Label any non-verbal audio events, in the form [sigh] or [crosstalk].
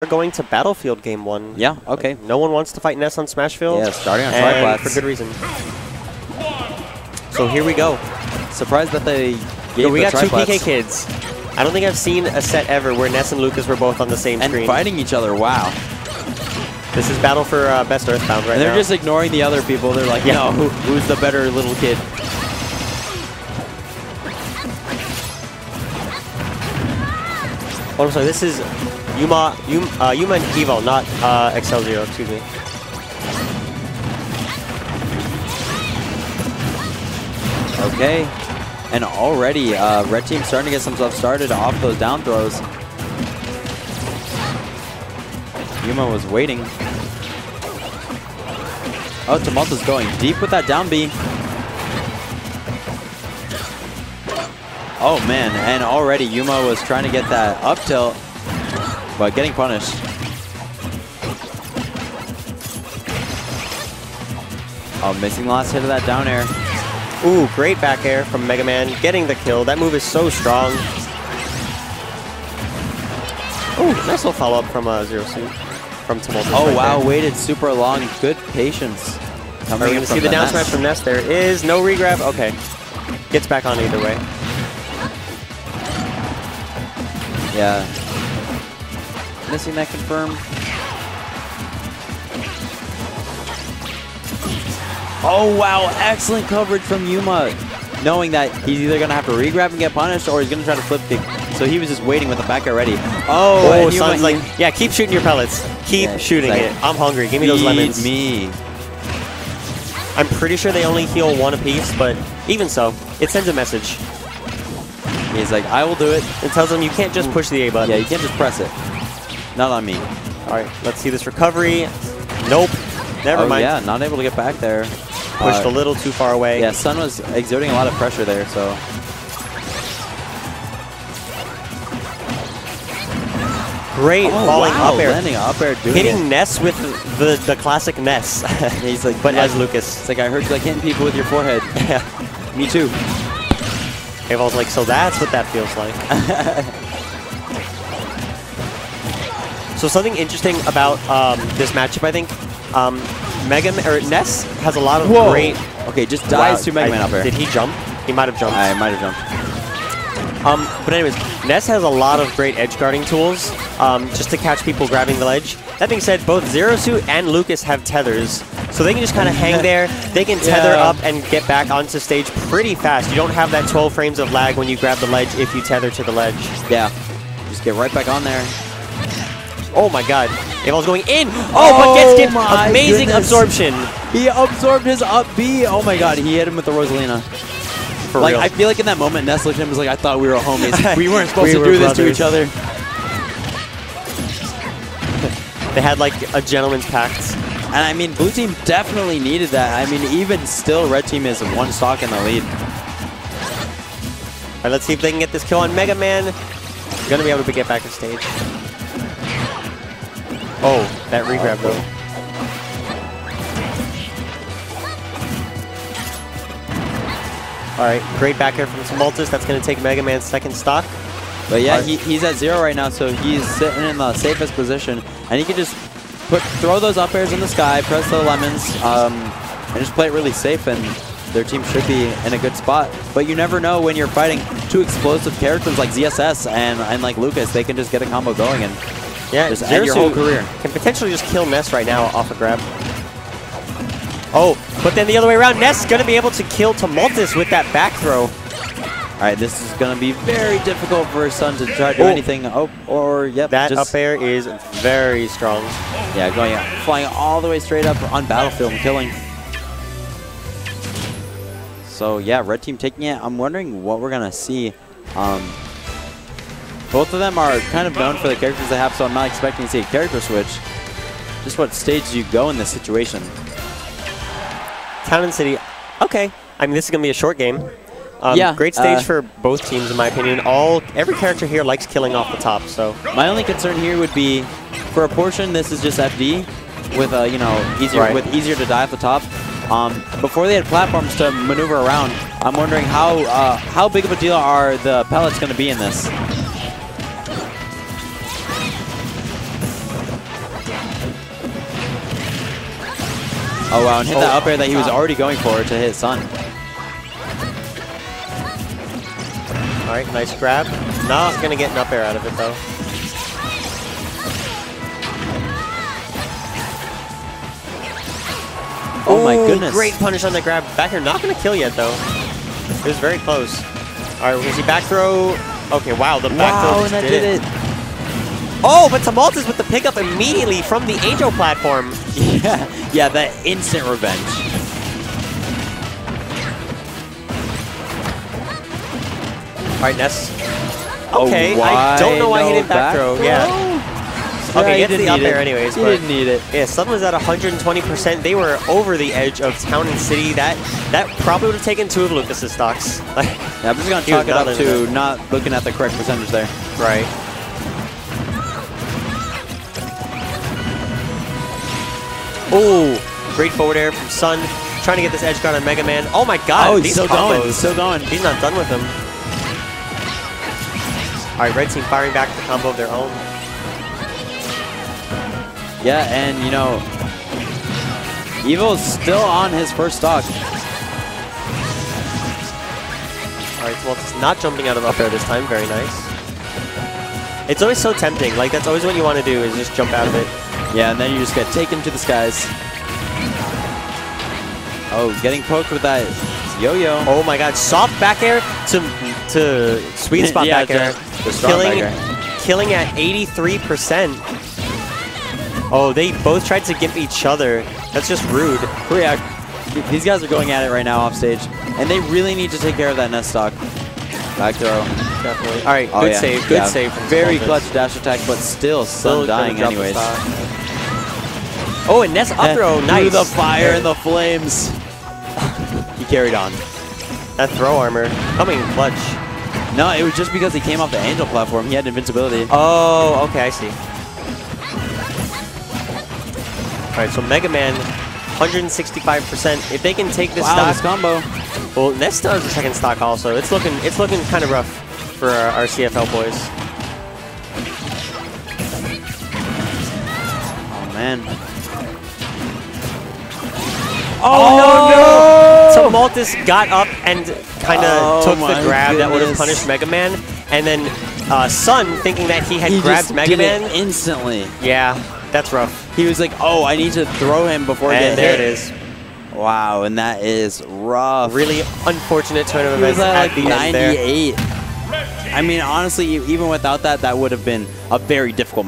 We're going to Battlefield Game 1. Yeah, okay. Like, no one wants to fight Ness on Smashfield. Yeah, starting on and Triplats. for good reason. So here we go. Surprised that they gave So we the got two PK kids. I don't think I've seen a set ever where Ness and Lucas were both on the same and screen. fighting each other. Wow. This is battle for uh, best Earthbound right and they're now. just ignoring the other people. They're like, Yeah. no, who, who's the better little kid? Oh, I'm sorry. This is Youma, Youma, uh, Youma and Eval, not uh, Excel Zero. Excuse me. Okay. And already, uh, red team starting to get stuff started off those down throws. Youma was waiting. Oh, Tumultus going deep with that down B. Oh man, and already Youma was trying to get that up tilt, but getting punished. Oh, missing the last hit of that down air. Ooh, great back air from Mega Man, getting the kill. That move is so strong. Ooh, nice little follow up from uh, Zero Suit, from Tumultus. Oh right wow, there. waited super long. Good patience. Are we Coming going in to see the down Ness. smash from Ness? There is no regrab. Okay. Gets back on either way. Yeah. Missing that confirm. Oh wow, excellent coverage from Youma. Knowing that he's either going to have to regrab and get punished or he's going to try to flip kick. So he was just waiting with the back already. Oh, Oh, Youma, like, yeah, keep shooting your pellets. Keep Yeah, shooting like, it. I'm hungry. Give me those lemons. me. I'm pretty sure they only heal one apiece, but even so, it sends a message. He's like, I will do it. It tells him you can't just mm. push the A button. Yeah, you can't just press it. Not on me. All right, let's see this recovery. Nope. Never oh mind. yeah, not able to get back there. Pushed Uh, a little too far away. Yeah, Son was exerting a lot of pressure there, so. Great Oh, falling wow, up air. landing up air, doing Hitting it. Ness with the, the classic Ness. [laughs] He's like, but yeah, as Lucas. It's like, I heard you like hitting people with your forehead. [laughs] Yeah. Me too. Eval's like, so that's what that feels like. [laughs] so something interesting about um, this matchup, I think, um, Mega or Ness has a lot of Whoa. great. Okay, just dies Wow, to Mega Man up air. Did he jump? He might have jumped. I might have jumped. Um, but anyways, Ness has a lot of great edge guarding tools um, just to catch people grabbing the ledge. That being said, both Zero Suit and Lucas have tethers, so they can just kind of hang [laughs] there. They can tether Yeah. up and get back onto stage pretty fast. You don't have that 12 frames of lag when you grab the ledge if you tether to the ledge. Yeah. Just get right back on there. Oh my god. Eval's going in! Oh, but gets Oh my Amazing goodness. absorption. He absorbed his up B. Oh my god, he hit him with the Rosalina. For like, real. I feel like in that moment, Ness looked at him and was like, I thought we were homies. [laughs] we weren't supposed We to were do this to each other. [laughs] they had like a gentleman's pact. And I mean, blue team definitely needed that. I mean, even still, red team is one stock in the lead. All right, let's see if they can get this kill on Mega Man. Gonna be able to get back to stage. Oh, that regrab though. All right, great back air from Tumultus. That's gonna take Mega Man's second stock. But yeah, he, he's at zero right now, so he's sitting in the safest position, and he can just put throw those up airs in the sky, press the lemons, um, and just play it really safe, and their team should be in a good spot. But you never know when you're fighting two explosive characters like ZSS and, and like Lucas, they can just get a combo going and Yeah, Just end your whole career. Can potentially just kill Ness right now off a grab. Oh, but then the other way around, Ness gonna be able to kill Tumultus with that back throw. All right, this is going to be very difficult for his son to try to do Oh. anything. Oh, or yep, That just, up air is very strong. Yeah, going flying all the way straight up on battlefield and killing. So yeah, red team taking it. I'm wondering what we're gonna see. Um, both of them are kind of known for the characters they have, so I'm not expecting to see a character switch. Just what stage do you go in this situation? Town and City, okay. I mean, this is gonna be a short game. Um, Yeah, Great stage uh, for both teams, in my opinion. All every character here likes killing off the top, so My only concern here would be, for a portion, this is just FD with uh, you know easier Right. with easier to die at the top. Um, before they had platforms to maneuver around, I'm wondering how uh, how big of a deal are the pellets going to be in this? Oh, wow, and hit that Oh, up air that he was already going for to hit Son. All right, nice grab. Not going to get an up air out of it, though. Oh my goodness. Great punish on the grab. Back here, not to kill yet, though. It was very close. All right, we're going to see back throw. Okay, wow, the back throw Wow, just and that did, did it. it. Oh, but Tumultus with the pickup immediately from the Angel platform. [laughs] Yeah, yeah, that instant revenge. All right, Ness. Oh, Okay, I don't know why he didn't back, throw. Yeah. Okay, he gets didn't the up need air it. anyways, He but- didn't need it. Yeah, Son was at 120%. They were over the edge of Town and City. That that probably would have taken two of Lucas's stocks. [laughs] Yeah, I'm just going to chalk it up to not looking at the correct percentage there. right. Oh, great forward air from Son. Trying to get this edge guard on Mega Man. Oh my god, oh, he's still combos. going. He's still going. He's not done with him. All right, Red Team firing back the combo of their own. Yeah, and you know, Eval's still on his first stock. All right, well, it's not jumping out of up air this time. Very nice. It's always so tempting. Like, that's always what you want to do is just jump out of it. Yeah, and then you just get taken to the skies. Oh, getting poked with that yo-yo. Oh my god, soft back air to, to sweet [laughs] spot Yeah, back air. to the strong killing, back killing at 83%. Oh, they both tried to gimp each other. That's just rude. Yeah, these guys are going at it right now off stage, and they really need to take care of that Ness stock. Back throw. Definitely. All right, Oh, good yeah. save. Good Yeah, save. Very clutch dash attack, but still Still Son dying anyways. Stock. Oh, and Ness up And throw. through Nice. the fire and the flames. he carried on. That throw armor coming in clutch. No, it was just because he came off the angel platform. He had invincibility. Oh, okay, I see. All right, so Mega Man, 165%. If they can take this wow, stock, this combo. well, Ness still has the second stock also. It's looking, it's looking kind of rough for our, our CFL boys. Oh, man. Oh, no! No! Tumultus got up and kind of Oh took the grab that would have punished Mega Man, and then uh, Son, thinking that he had He grabbed Mega it Man. instantly. Yeah, that's rough. He was like, oh, I need to throw him before I And get there it hit. is. Wow, and that is rough. Really unfortunate turn of events at like the end there. 98. I mean, honestly, even without that, that would have been a very difficult